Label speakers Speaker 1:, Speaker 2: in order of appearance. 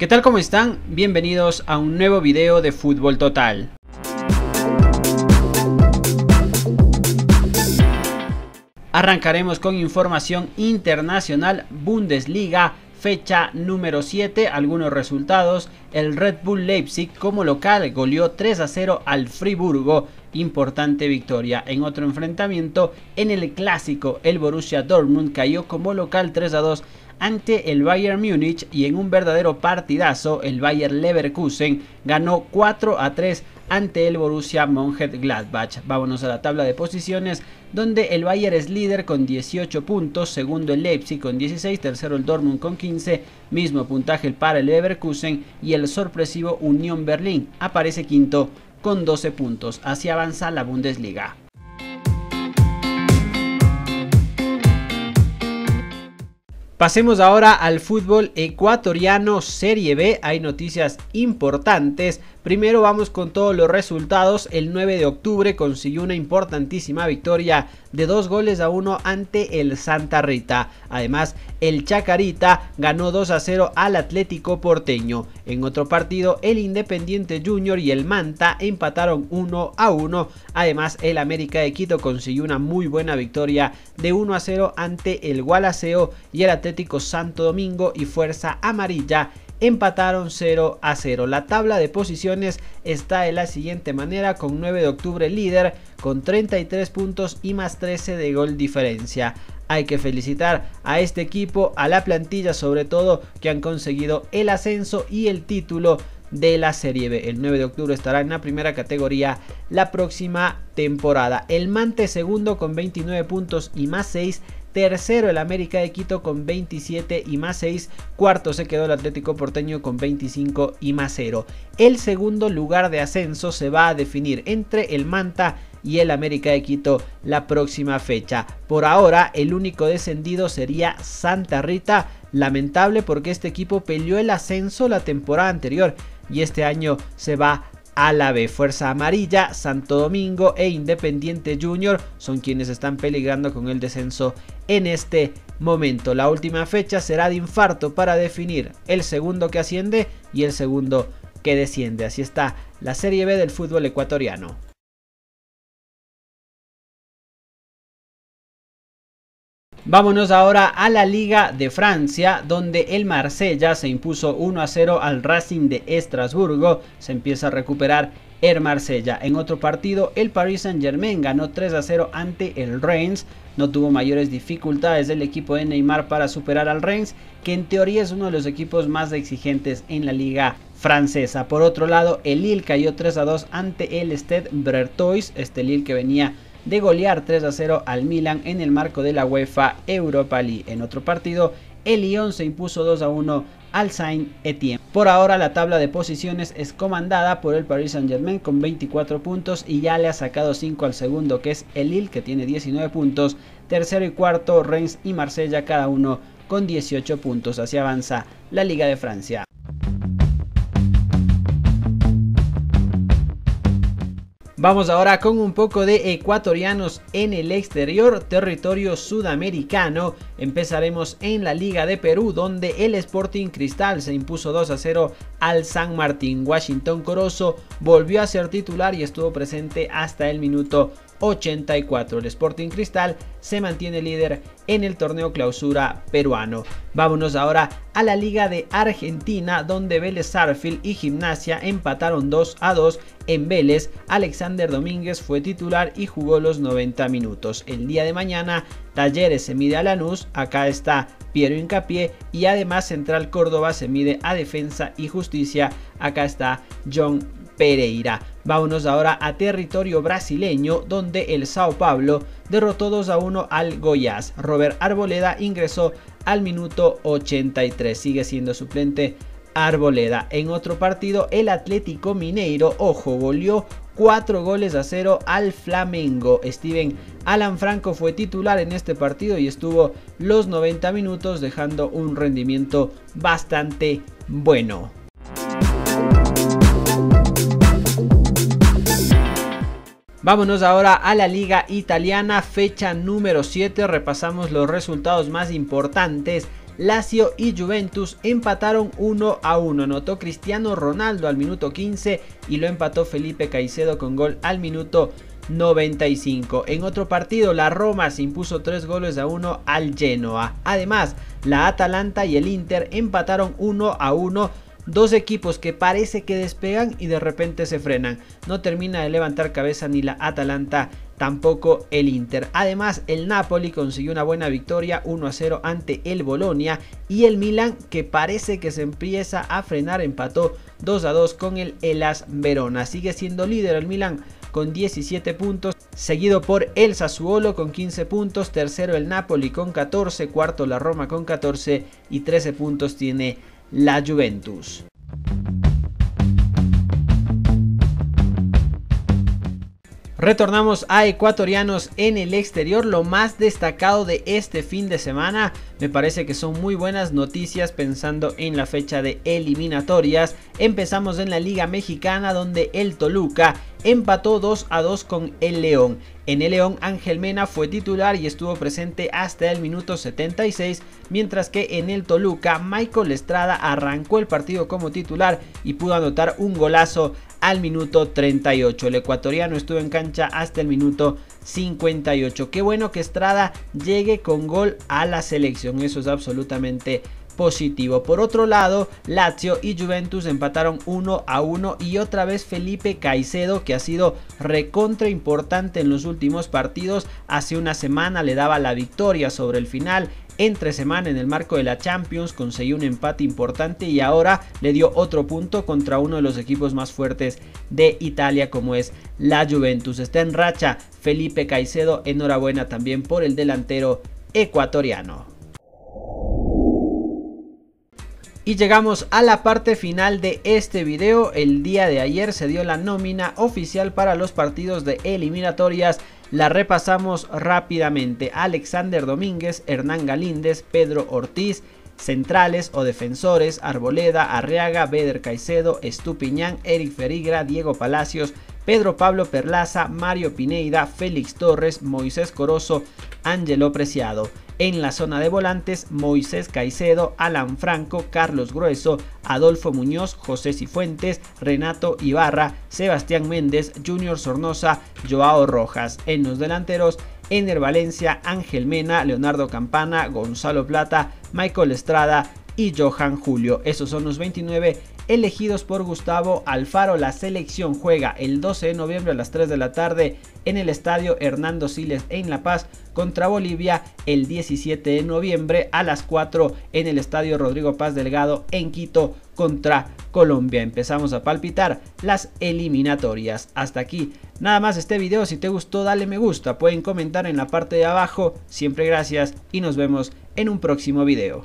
Speaker 1: ¿Qué tal cómo están? Bienvenidos a un nuevo video de Fútbol Total. Arrancaremos con información internacional Bundesliga fecha número 7, algunos resultados, el Red Bull Leipzig como local goleó 3 a 0 al Friburgo, importante victoria. En otro enfrentamiento, en el clásico, el Borussia Dortmund cayó como local 3 a 2 ante el Bayern Múnich y en un verdadero partidazo el Bayern Leverkusen ganó 4 a 3 ante el Borussia Mönchengladbach. Vámonos a la tabla de posiciones donde el Bayern es líder con 18 puntos, segundo el Leipzig con 16, tercero el Dortmund con 15, mismo puntaje para el Leverkusen y el sorpresivo Unión Berlín aparece quinto con 12 puntos. Así avanza la Bundesliga. Pasemos ahora al fútbol ecuatoriano Serie B. Hay noticias importantes Primero vamos con todos los resultados. El 9 de octubre consiguió una importantísima victoria de dos goles a uno ante el Santa Rita. Además, el Chacarita ganó 2 a 0 al Atlético Porteño. En otro partido, el Independiente Junior y el Manta empataron 1 a 1. Además, el América de Quito consiguió una muy buena victoria de 1 a 0 ante el Gualaceo y el Atlético Santo Domingo y Fuerza Amarilla empataron 0 a 0. La tabla de posiciones está de la siguiente manera con 9 de octubre líder con 33 puntos y más 13 de gol diferencia. Hay que felicitar a este equipo, a la plantilla sobre todo que han conseguido el ascenso y el título de la Serie B. El 9 de octubre estará en la primera categoría la próxima temporada. El Mante segundo con 29 puntos y más 6 Tercero el América de Quito con 27 y más 6. Cuarto se quedó el Atlético Porteño con 25 y más 0. El segundo lugar de ascenso se va a definir entre el Manta y el América de Quito la próxima fecha. Por ahora el único descendido sería Santa Rita. Lamentable porque este equipo peleó el ascenso la temporada anterior y este año se va B. Fuerza Amarilla, Santo Domingo e Independiente Junior son quienes están peligrando con el descenso en este momento. La última fecha será de infarto para definir el segundo que asciende y el segundo que desciende. Así está la Serie B del fútbol ecuatoriano. Vámonos ahora a la Liga de Francia, donde el Marsella se impuso 1 a 0 al Racing de Estrasburgo. Se empieza a recuperar el Marsella. En otro partido, el Paris Saint-Germain ganó 3 a 0 ante el Reims. No tuvo mayores dificultades el equipo de Neymar para superar al Reims, que en teoría es uno de los equipos más exigentes en la liga francesa. Por otro lado, el Lille cayó 3 a 2 ante el Stade Brestois, este Lille que venía de golear 3 a 0 al Milan en el marco de la UEFA Europa League. En otro partido, el Lyon se impuso 2 a 1 al Saint Etienne. Por ahora la tabla de posiciones es comandada por el Paris Saint Germain con 24 puntos y ya le ha sacado 5 al segundo que es el Lille que tiene 19 puntos. Tercero y cuarto Reims y Marsella cada uno con 18 puntos. Así avanza la Liga de Francia. Vamos ahora con un poco de ecuatorianos en el exterior, territorio sudamericano. Empezaremos en la Liga de Perú, donde el Sporting Cristal se impuso 2 a 0 al San Martín. Washington Corozo volvió a ser titular y estuvo presente hasta el minuto 84. El Sporting Cristal se mantiene líder en el torneo clausura peruano. Vámonos ahora a la Liga de Argentina donde Vélez Sarfield y Gimnasia empataron 2 a 2 en Vélez. Alexander Domínguez fue titular y jugó los 90 minutos. El día de mañana Talleres se mide a Lanús, acá está Piero Incapié y además Central Córdoba se mide a Defensa y Justicia, acá está John Pereira. Vámonos ahora a territorio brasileño donde el Sao Paulo derrotó 2 a 1 al Goiás. Robert Arboleda ingresó al minuto 83, sigue siendo suplente Arboleda. En otro partido el Atlético Mineiro, ojo, goleó 4 goles a 0 al Flamengo. Steven Alan Franco fue titular en este partido y estuvo los 90 minutos dejando un rendimiento bastante bueno. Vámonos ahora a la liga italiana, fecha número 7, repasamos los resultados más importantes Lazio y Juventus empataron 1 a 1. Anotó Cristiano Ronaldo al minuto 15 y lo empató Felipe Caicedo con gol al minuto 95. En otro partido, la Roma se impuso 3 goles a 1 al Genoa. Además, la Atalanta y el Inter empataron 1 a 1 Dos equipos que parece que despegan y de repente se frenan. No termina de levantar cabeza ni la Atalanta, tampoco el Inter. Además, el Napoli consiguió una buena victoria 1 a 0 ante el Bolonia y el Milan que parece que se empieza a frenar empató 2 a 2 con el Elas Verona. Sigue siendo líder el Milan con 17 puntos, seguido por el Sassuolo con 15 puntos, tercero el Napoli con 14, cuarto la Roma con 14 y 13 puntos tiene la Juventus. Retornamos a ecuatorianos en el exterior. Lo más destacado de este fin de semana me parece que son muy buenas noticias pensando en la fecha de eliminatorias. Empezamos en la Liga Mexicana donde el Toluca empató 2 a 2 con el León. En el León Ángel Mena fue titular y estuvo presente hasta el minuto 76, mientras que en el Toluca Michael Estrada arrancó el partido como titular y pudo anotar un golazo al minuto 38. El ecuatoriano estuvo en cancha hasta el minuto 58. Qué bueno que Estrada llegue con gol a la selección. Eso es absolutamente positivo. Por otro lado, Lazio y Juventus empataron 1 a 1 y otra vez Felipe Caicedo, que ha sido recontra importante en los últimos partidos, hace una semana le daba la victoria sobre el final entre semana en el marco de la Champions consiguió un empate importante y ahora le dio otro punto contra uno de los equipos más fuertes de Italia como es la Juventus. Está en racha Felipe Caicedo, enhorabuena también por el delantero ecuatoriano. Y llegamos a la parte final de este video. El día de ayer se dio la nómina oficial para los partidos de eliminatorias la repasamos rápidamente. Alexander Domínguez, Hernán Galíndez, Pedro Ortiz, centrales o defensores, Arboleda, Arriaga, Beder Caicedo, Estupiñán, Eric Ferigra, Diego Palacios, Pedro Pablo Perlaza, Mario Pineida, Félix Torres, Moisés Corozo, Ángelo Preciado. En la zona de volantes, Moisés Caicedo, Alan Franco, Carlos Grueso, Adolfo Muñoz, José Cifuentes, Renato Ibarra, Sebastián Méndez, Junior Sornosa, Joao Rojas. En los delanteros, Ener Valencia, Ángel Mena, Leonardo Campana, Gonzalo Plata, Michael Estrada y Johan Julio. Esos son los 29 elegidos por Gustavo Alfaro. La selección juega el 12 de noviembre a las 3 de la tarde en el estadio Hernando Siles en La Paz contra Bolivia el 17 de noviembre a las 4 en el estadio Rodrigo Paz Delgado en Quito contra Colombia. Empezamos a palpitar las eliminatorias. Hasta aquí. Nada más este video. Si te gustó dale me gusta. Pueden comentar en la parte de abajo. Siempre gracias y nos vemos en un próximo video.